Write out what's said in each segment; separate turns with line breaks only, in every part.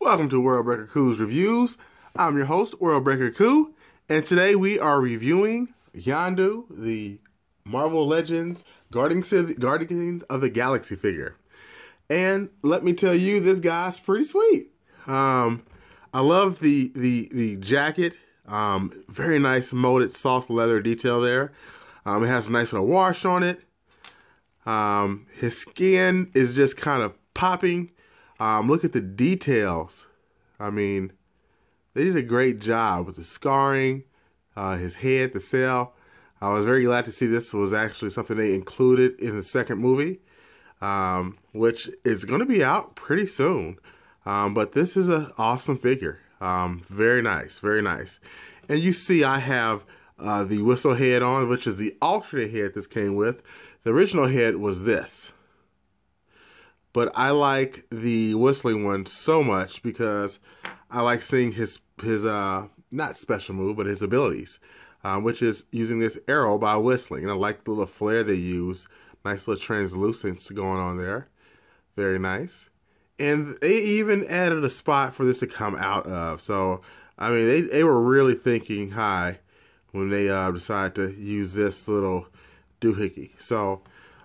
Welcome to World Breaker Ku's Reviews. I'm your host, World Breaker Ku, and today we are reviewing Yondu, the Marvel Legends Guardians of the Galaxy figure. And let me tell you, this guy's pretty sweet. Um, I love the the the jacket. Um, very nice molded soft leather detail there. Um, it has a nice little wash on it. Um, his skin is just kind of popping. Um, look at the details. I mean, they did a great job with the scarring, uh, his head, the cell. I was very glad to see this was actually something they included in the second movie, um, which is going to be out pretty soon. Um, but this is an awesome figure. Um, very nice, very nice. And you see, I have uh, the whistle head on, which is the alternate head this came with. The original head was this. But I like the whistling one so much because I like seeing his his uh not special move, but his abilities, uh, which is using this arrow by whistling. And I like the little flare they use. Nice little translucence going on there. Very nice. And they even added a spot for this to come out of. So, I mean, they, they were really thinking high when they uh, decided to use this little doohickey. So,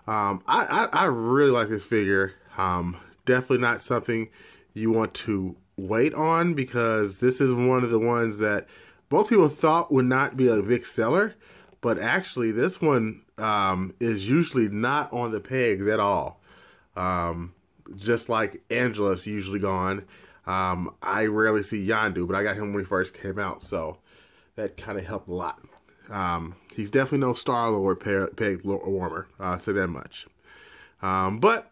um, I, I, I, really like this figure. Um, definitely not something you want to wait on because this is one of the ones that most people thought would not be a big seller, but actually this one um, is usually not on the pegs at all. Um, just like Angela's usually gone. Um, I rarely see Yondu, but I got him when he first came out, so that kind of helped a lot. Um, he's definitely no Star Lord peg warmer, I'll say that much. Um, but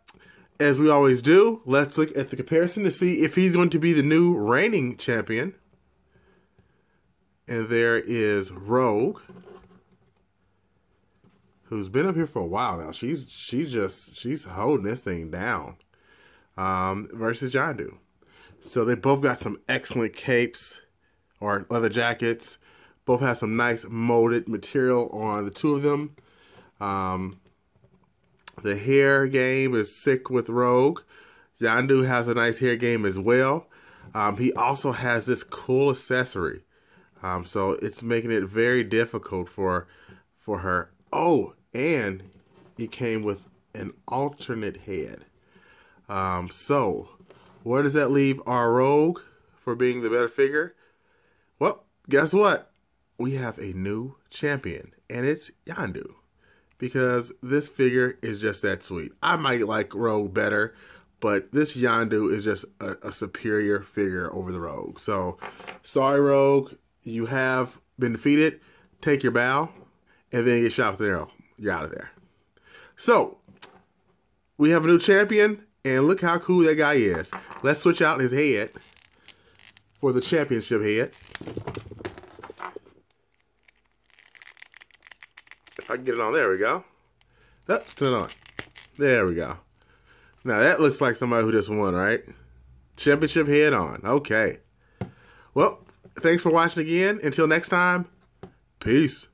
as we always do, let's look at the comparison to see if he's going to be the new reigning champion. And there is Rogue, who's been up here for a while now. She's she's just she's holding this thing down. Um, versus Yondu. So they both got some excellent capes or leather jackets. Both have some nice molded material on the two of them. Um, the hair game is sick with Rogue. Yondu has a nice hair game as well. Um, he also has this cool accessory. Um, so it's making it very difficult for for her. Oh, and he came with an alternate head. Um, so where does that leave our Rogue for being the better figure? Well, guess what? We have a new champion, and it's Yondu because this figure is just that sweet. I might like Rogue better, but this Yondu is just a, a superior figure over the Rogue. So, sorry, Rogue, you have been defeated. Take your bow, and then get shot with an arrow. You're out of there. So, we have a new champion, and look how cool that guy is. Let's switch out his head for the championship head. If I can get it on, there we go. Let's turn it on. There we go. Now that looks like somebody who just won, right? Championship head on. Okay. Well, thanks for watching again. Until next time, peace.